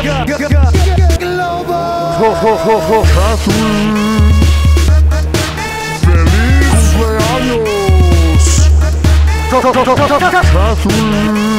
Ho, ho, ho, ¡Feliz cumpleaños!